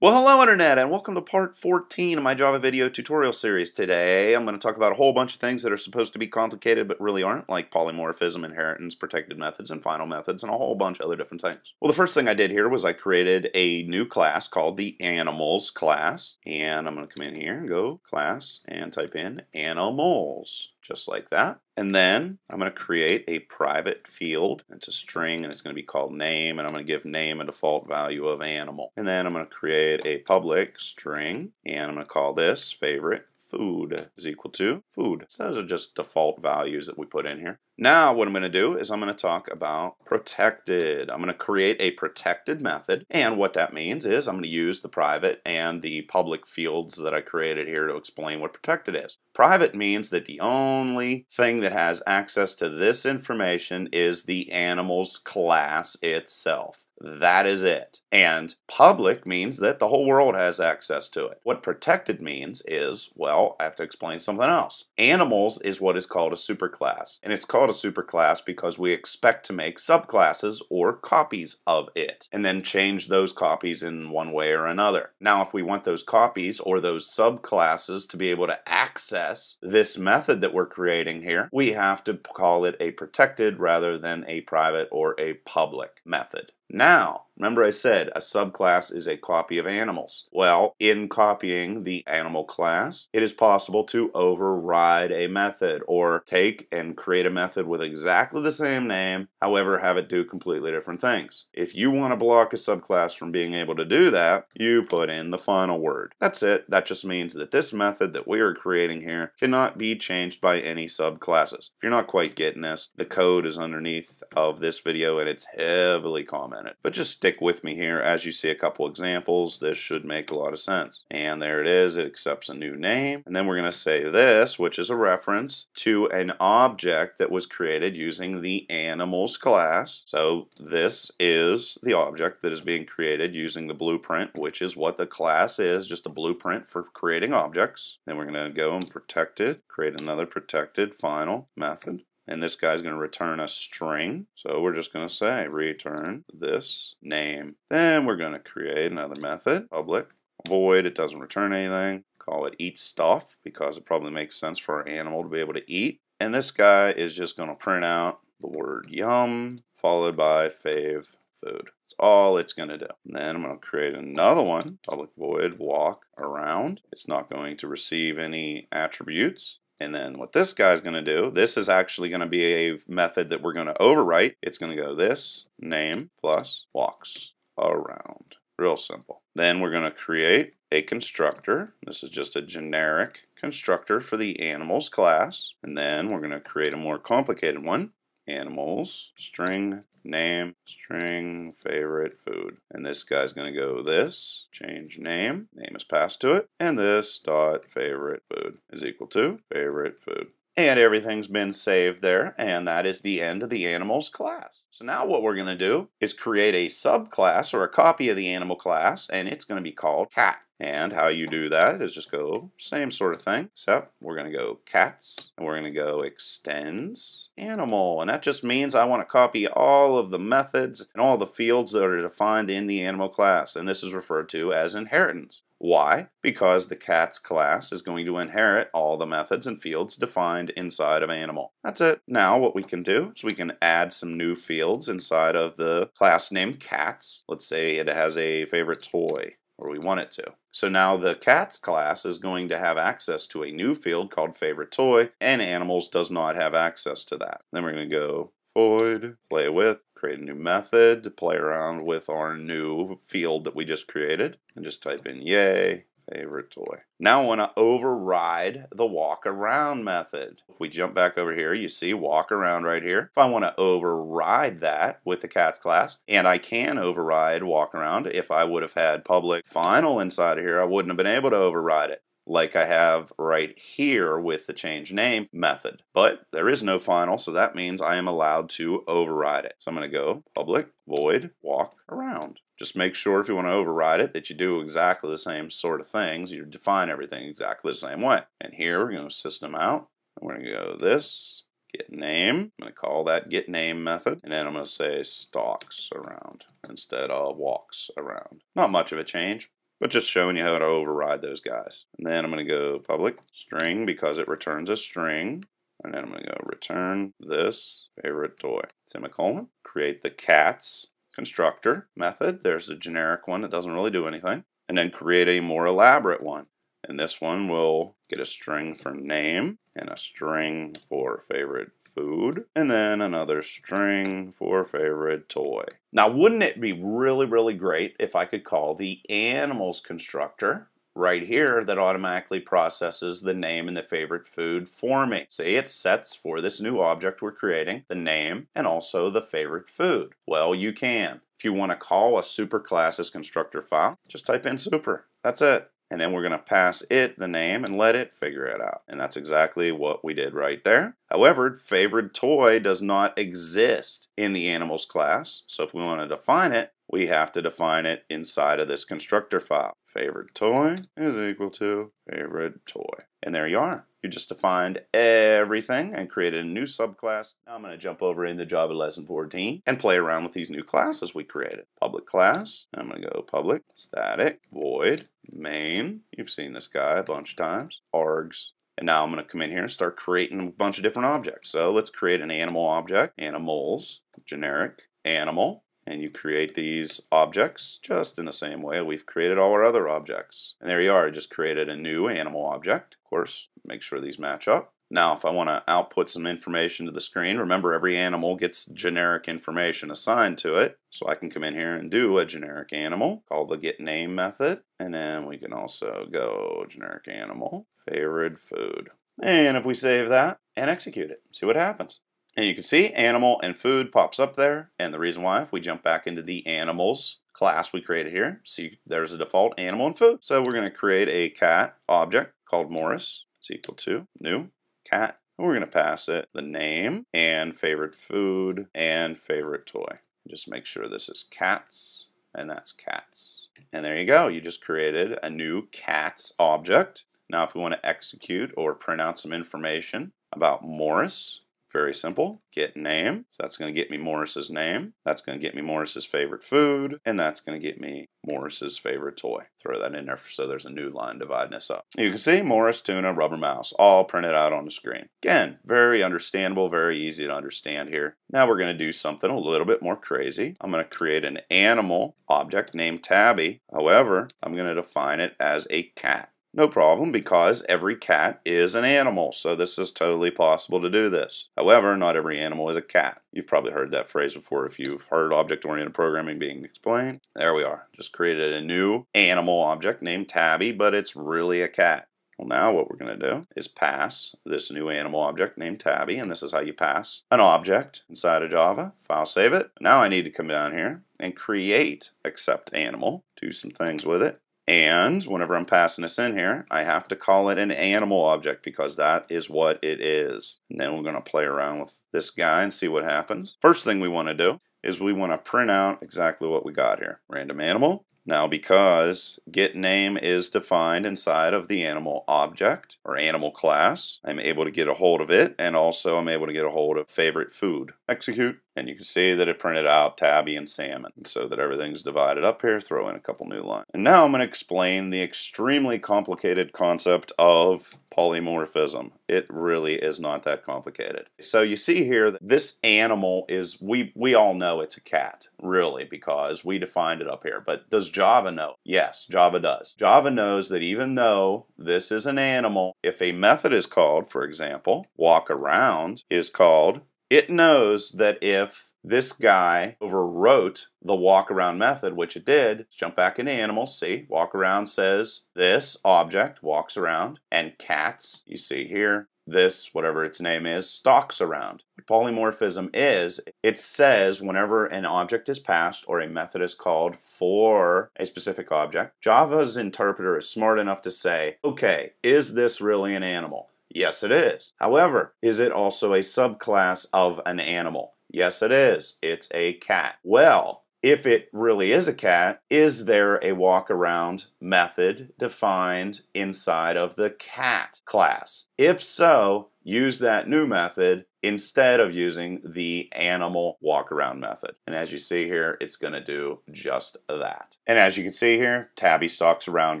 Well, hello Internet, and welcome to part 14 of my Java video tutorial series. Today, I'm going to talk about a whole bunch of things that are supposed to be complicated but really aren't, like polymorphism, inheritance, protected methods, and final methods, and a whole bunch of other different things. Well, the first thing I did here was I created a new class called the animals class, and I'm going to come in here and go class and type in animals just like that. And then I'm going to create a private field. It's a string and it's going to be called name and I'm going to give name a default value of animal. And then I'm going to create a public string and I'm going to call this favorite food is equal to food. So those are just default values that we put in here. Now what I'm going to do is I'm going to talk about protected. I'm going to create a protected method and what that means is I'm going to use the private and the public fields that I created here to explain what protected is. Private means that the only thing that has access to this information is the animal's class itself. That is it. And public means that the whole world has access to it. What protected means is, well, I have to explain something else. Animals is what is called a superclass. And it's called a superclass because we expect to make subclasses or copies of it and then change those copies in one way or another. Now if we want those copies or those subclasses to be able to access this method that we're creating here, we have to call it a protected rather than a private or a public method. Now, remember I said a subclass is a copy of animals. Well, in copying the animal class, it is possible to override a method or take and create a method with exactly the same name, however have it do completely different things. If you want to block a subclass from being able to do that, you put in the final word. That's it. That just means that this method that we are creating here cannot be changed by any subclasses. If you're not quite getting this, the code is underneath of this video and it's heavily commented. But just stick with me here. As you see a couple examples, this should make a lot of sense. And there it is. It accepts a new name. And then we're going to say this, which is a reference to an object that was created using the animals class. So this is the object that is being created using the blueprint, which is what the class is, just a blueprint for creating objects. Then we're going to go and protect it, create another protected final method and this guy's going to return a string. So we're just going to say return this name. Then we're going to create another method, public void. It doesn't return anything. Call it eat stuff because it probably makes sense for our animal to be able to eat. And this guy is just going to print out the word yum followed by fave food. That's all it's going to do. And then I'm going to create another one, public void walk around. It's not going to receive any attributes. And then what this guy's going to do, this is actually going to be a method that we're going to overwrite. It's going to go this name plus walks around. Real simple. Then we're going to create a constructor. This is just a generic constructor for the animals class. And then we're going to create a more complicated one animals, string, name, string, favorite, food. And this guy's going to go this, change name, name is passed to it, and this dot favorite food is equal to favorite food. And everything's been saved there, and that is the end of the animals class. So now what we're going to do is create a subclass or a copy of the animal class, and it's going to be called cat. And how you do that is just go same sort of thing, except we're going to go cats, and we're going to go extends animal. And that just means I want to copy all of the methods and all the fields that are defined in the animal class. And this is referred to as inheritance. Why? Because the cats class is going to inherit all the methods and fields defined inside of animal. That's it. Now what we can do is we can add some new fields inside of the class named cats. Let's say it has a favorite toy or we want it to. So now the cats class is going to have access to a new field called favorite toy, and animals does not have access to that. Then we're going to go void, play with, create a new method to play around with our new field that we just created, and just type in yay, favorite toy. Now I want to override the walk around method. If we jump back over here, you see walk around right here. If I want to override that with the cats class, and I can override walk around, if I would have had public final inside of here, I wouldn't have been able to override it like I have right here with the change name method. But there is no final, so that means I am allowed to override it. So I'm going to go public void walk around. Just make sure if you want to override it that you do exactly the same sort of things. You define everything exactly the same way. And here we're going to system out. We're going to go this, get name. I'm going to call that get name method. And then I'm going to say stalks around instead of walks around. Not much of a change. But just showing you how to override those guys. And then I'm going to go public string because it returns a string. And then I'm going to go return this favorite toy. Semicolon. Create the cats constructor method. There's the generic one that doesn't really do anything. And then create a more elaborate one. And this one will get a string for name and a string for favorite food, and then another string for favorite toy. Now, wouldn't it be really, really great if I could call the animals constructor right here that automatically processes the name and the favorite food for me. See, it sets for this new object we're creating the name and also the favorite food. Well, you can. If you want to call a superclasses constructor file, just type in super. That's it and then we're going to pass it the name and let it figure it out. And that's exactly what we did right there. However, favorite toy does not exist in the animals class, so if we want to define it, we have to define it inside of this constructor file. Favorite toy is equal to favorite toy. And there you are. You just defined everything and created a new subclass. Now I'm going to jump over into Java Lesson 14 and play around with these new classes we created. Public class, I'm going to go public, static, void, main. You've seen this guy a bunch of times. Args, and now I'm going to come in here and start creating a bunch of different objects. So let's create an animal object, animals, generic, animal, and you create these objects just in the same way we've created all our other objects. And there you are, I just created a new animal object. Of course, make sure these match up. Now, if I want to output some information to the screen, remember every animal gets generic information assigned to it. So I can come in here and do a generic animal called the get name method. And then we can also go generic animal, favorite food. And if we save that and execute it, see what happens. And you can see animal and food pops up there. And the reason why, if we jump back into the animals class we created here, see there's a default animal and food. So we're going to create a cat object called Morris. It's equal to new cat. And we're going to pass it the name and favorite food and favorite toy. Just make sure this is cats and that's cats. And there you go. You just created a new cats object. Now if we want to execute or print out some information about Morris, very simple. Get name. So that's going to get me Morris's name. That's going to get me Morris's favorite food. And that's going to get me Morris's favorite toy. Throw that in there so there's a new line dividing this up. You can see Morris, tuna, rubber mouse, all printed out on the screen. Again, very understandable, very easy to understand here. Now we're going to do something a little bit more crazy. I'm going to create an animal object named Tabby. However, I'm going to define it as a cat. No problem because every cat is an animal, so this is totally possible to do this. However, not every animal is a cat. You've probably heard that phrase before if you've heard object-oriented programming being explained. There we are. Just created a new animal object named Tabby, but it's really a cat. Well, now what we're going to do is pass this new animal object named Tabby, and this is how you pass an object inside of Java. File save it. Now I need to come down here and create accept animal, do some things with it. And whenever I'm passing this in here, I have to call it an animal object because that is what it is. And then we're going to play around with this guy and see what happens. First thing we want to do is we want to print out exactly what we got here. Random animal, now because get name is defined inside of the animal object or animal class, I'm able to get a hold of it and also I'm able to get a hold of favorite food. Execute and you can see that it printed out tabby and salmon so that everything's divided up here, throw in a couple new lines. And now I'm going to explain the extremely complicated concept of polymorphism. It really is not that complicated. So you see here this animal is, we, we all know it's a cat, really, because we defined it up here. But does Java know? Yes, Java does. Java knows that even though this is an animal, if a method is called, for example, walk around is called it knows that if this guy overwrote the walk around method, which it did, let's jump back into animals, see, walk around says this object walks around, and cats, you see here, this, whatever its name is, stalks around. What polymorphism is, it says whenever an object is passed or a method is called for a specific object, Java's interpreter is smart enough to say, okay, is this really an animal? Yes, it is. However, is it also a subclass of an animal? Yes, it is. It's a cat. Well, if it really is a cat, is there a walk around method defined inside of the cat class? If so, use that new method instead of using the animal walk around method. And as you see here, it's going to do just that. And as you can see here, tabby stalks around,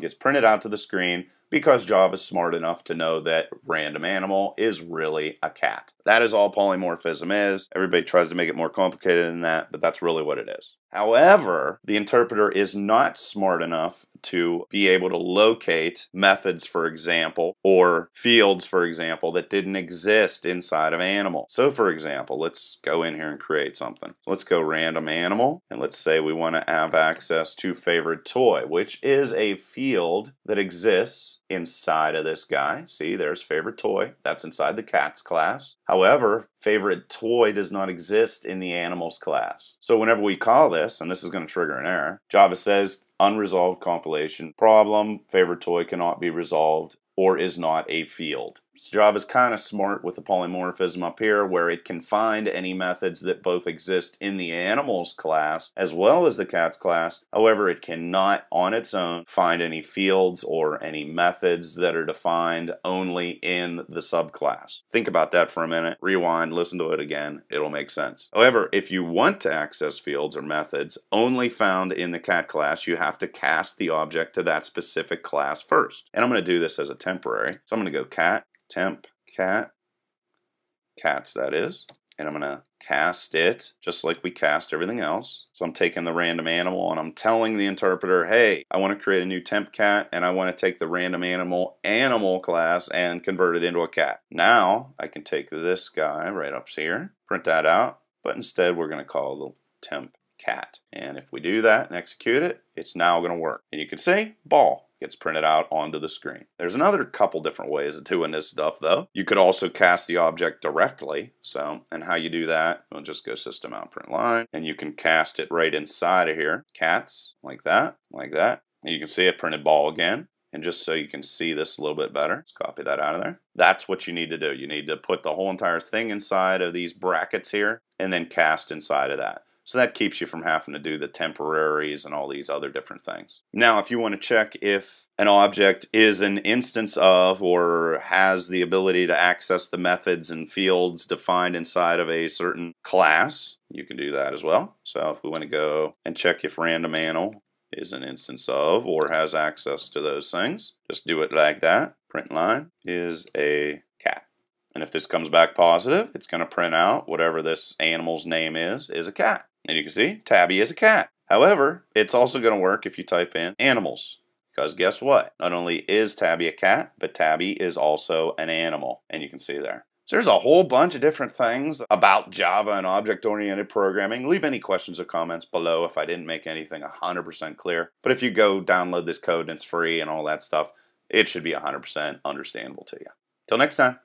gets printed out to the screen because Java is smart enough to know that random animal is really a cat. That is all polymorphism is. Everybody tries to make it more complicated than that, but that's really what it is. However, the interpreter is not smart enough to be able to locate methods, for example, or fields, for example, that didn't exist inside of animal. So, for example, let's go in here and create something. Let's go random animal, and let's say we want to have access to favorite toy, which is a field that exists inside of this guy. See, there's favorite toy. That's inside the cats class. However, favorite toy does not exist in the animals class. So whenever we call this, and this is going to trigger an error, Java says unresolved compilation problem, favorite toy cannot be resolved or is not a field. Java is kind of smart with the polymorphism up here where it can find any methods that both exist in the animals class as well as the cats class. However, it cannot on its own find any fields or any methods that are defined only in the subclass. Think about that for a minute. Rewind, listen to it again. It'll make sense. However, if you want to access fields or methods only found in the cat class, you have to cast the object to that specific class first. And I'm going to do this as a temporary. So I'm going to go cat temp cat, cats that is, and I'm going to cast it just like we cast everything else. So I'm taking the random animal and I'm telling the interpreter, hey, I want to create a new temp cat and I want to take the random animal animal class and convert it into a cat. Now I can take this guy right up here, print that out, but instead we're going to call the temp cat. And if we do that and execute it, it's now going to work. And you can see ball gets printed out onto the screen. There's another couple different ways of doing this stuff though. You could also cast the object directly. So, and how you do that, we'll just go system out print line and you can cast it right inside of here. Cats, like that, like that. And you can see it printed ball again. And just so you can see this a little bit better, let's copy that out of there. That's what you need to do. You need to put the whole entire thing inside of these brackets here and then cast inside of that. So that keeps you from having to do the temporaries and all these other different things. Now, if you want to check if an object is an instance of or has the ability to access the methods and fields defined inside of a certain class, you can do that as well. So if we want to go and check if random animal is an instance of or has access to those things, just do it like that. Print line is a cat. And if this comes back positive, it's going to print out whatever this animal's name is, is a cat. And you can see Tabby is a cat. However, it's also going to work if you type in animals. Because guess what? Not only is Tabby a cat, but Tabby is also an animal. And you can see there. So there's a whole bunch of different things about Java and object-oriented programming. Leave any questions or comments below if I didn't make anything 100% clear. But if you go download this code and it's free and all that stuff, it should be 100% understandable to you. Till next time.